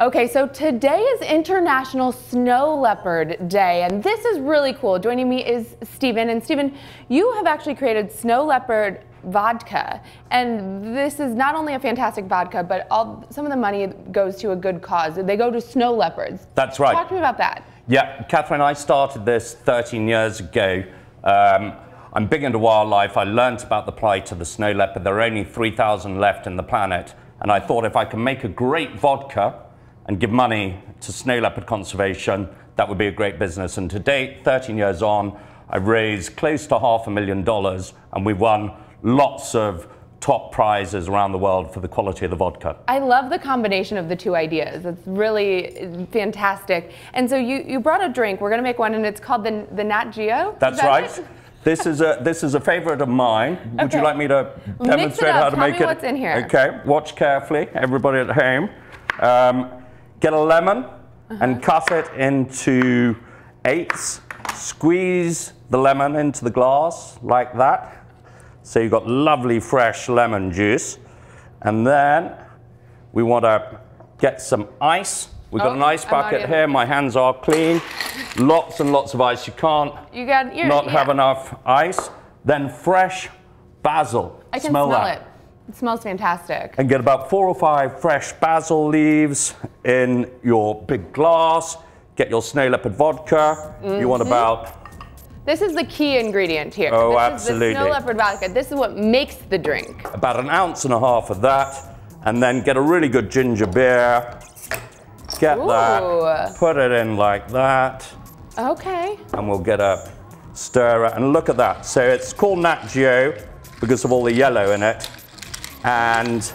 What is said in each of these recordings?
Okay, so today is International Snow Leopard Day, and this is really cool. Joining me is Stephen, and Stephen, you have actually created Snow Leopard vodka, and this is not only a fantastic vodka, but all some of the money goes to a good cause. They go to snow leopards. That's right. Talk to me about that. Yeah, Catherine, I started this 13 years ago. Um, I'm big into wildlife. I learned about the plight of the snow leopard. There are only 3,000 left in the planet, and I thought if I can make a great vodka and give money to snow leopard conservation, that would be a great business. And to date, 13 years on, I've raised close to half a million dollars and we've won lots of top prizes around the world for the quality of the vodka. I love the combination of the two ideas. It's really fantastic. And so you, you brought a drink. We're going to make one, and it's called the, the Nat Geo. That's that right. It? This is a this is a favorite of mine. Would okay. you like me to demonstrate how to Tell make it? What's in here? Okay. Watch carefully, everybody at home. Um, Get a lemon uh -huh. and cut it into eighths. Squeeze the lemon into the glass like that. So you've got lovely fresh lemon juice. And then we want to get some ice. We've got oh, an ice bucket here. My hands are clean. lots and lots of ice. You can't you got, not yeah. have enough ice. Then fresh basil. I can smell, smell that. it. It smells fantastic. And get about four or five fresh basil leaves in your big glass. Get your snow leopard vodka. Mm -hmm. You want mm-hmm. about. This is the key ingredient here. Oh, this absolutely. Is the snow leopard vodka. This is what makes the drink. About an ounce and a half of that. And then get a really good ginger beer. Get Ooh. that. Put it in like that. Okay. And we'll get a stirrer. And look at that. So it's called Nat Geo because of all the yellow in it and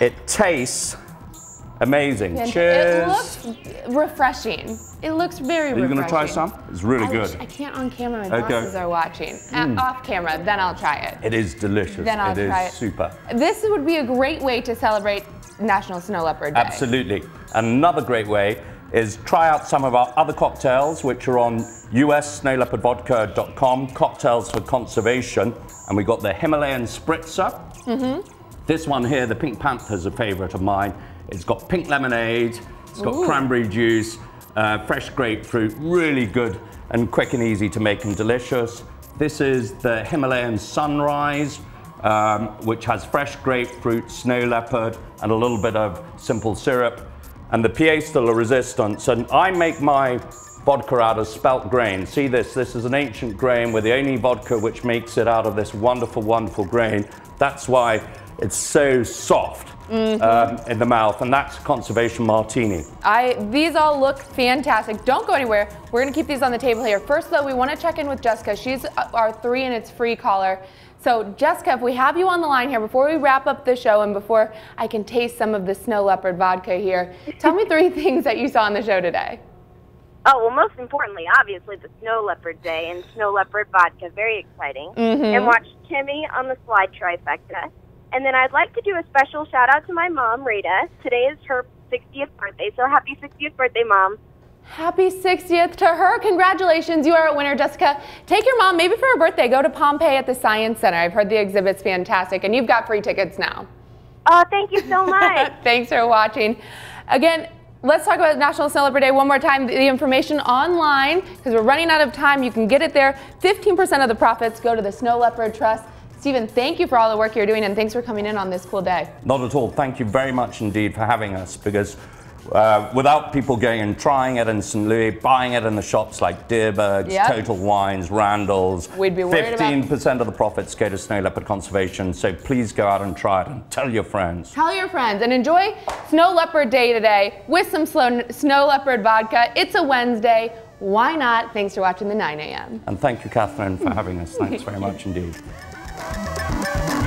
it tastes amazing. And Cheers. It looks refreshing. It looks very refreshing. Are you going to try some? It's really I good. I can't on camera. My okay. bosses are watching. Mm. off camera, then I'll try it. It is delicious. Then I'll it try is it. super. This would be a great way to celebrate National Snow Leopard Day. Absolutely. Another great way is try out some of our other cocktails, which are on ussnowleopardvodka.com, cocktails for conservation. And we got the Himalayan Spritzer. Mm -hmm. This one here, the Pink Panther, is a favorite of mine. It's got pink lemonade, it's got Ooh. cranberry juice, uh, fresh grapefruit, really good and quick and easy to make and delicious. This is the Himalayan Sunrise, um, which has fresh grapefruit, snow leopard, and a little bit of simple syrup and the pièce de la resistance. And I make my vodka out of spelt grain. See this, this is an ancient grain. We're the only vodka which makes it out of this wonderful, wonderful grain. That's why it's so soft. Mm -hmm. um, in the mouth, and that's conservation martini. I these all look fantastic. Don't go anywhere. We're gonna keep these on the table here. First, though, we want to check in with Jessica. She's our three and it's free caller. So Jessica, if we have you on the line here, before we wrap up the show and before I can taste some of the Snow Leopard vodka here, tell me three things that you saw on the show today. Oh, well, most importantly, obviously, the Snow Leopard Day and Snow Leopard vodka, very exciting. Mm-hmm. And watch Timmy on the slide trifecta. And then I'd like to do a special shout out to my mom, Rita. Today is her 60th birthday, so happy 60th birthday, Mom. Happy 60th to her. Congratulations, you are a winner, Jessica. Take your mom, maybe for her birthday, go to Pompeii at the Science Center. I've heard the exhibit's fantastic, and you've got free tickets now. Oh, thank you so much. Thanks for watching. Again, let's talk about National Snow Leopard Day one more time. The information online, because we're running out of time, you can get it there. 15% of the profits go to the Snow Leopard Trust. Stephen, thank you for all the work you're doing, and thanks for coming in on this cool day. Not at all. Thank you very much indeed for having us, because uh, without people going and trying it in St. Louis, buying it in the shops like Dierberg's, yep. Total Wines, Randall's. We'd be worried 15% about... of the profits go to snow leopard conservation, so please go out and try it and tell your friends. Tell your friends and enjoy Snow Leopard Day today with some slow, snow leopard vodka. It's a Wednesday. Why not? Thanks for watching the 9 a.m. And thank you, Catherine, for having us. Thanks very much indeed. Thank you.